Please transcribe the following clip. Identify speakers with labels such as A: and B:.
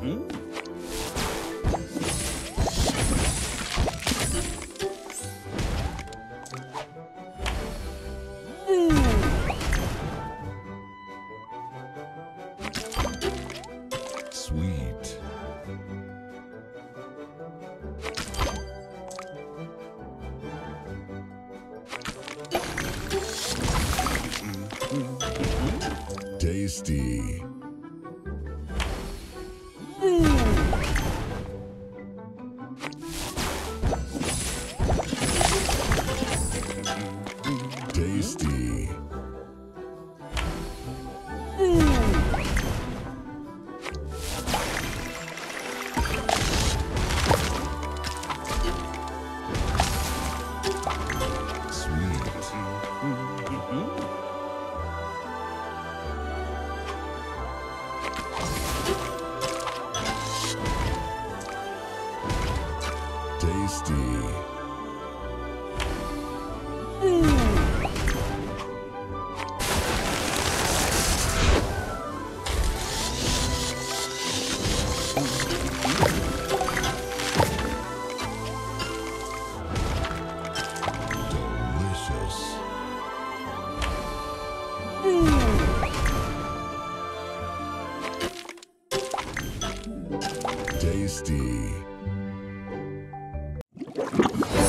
A: Sweet tasty. Tasty. Delicious. Tasty. Thank you.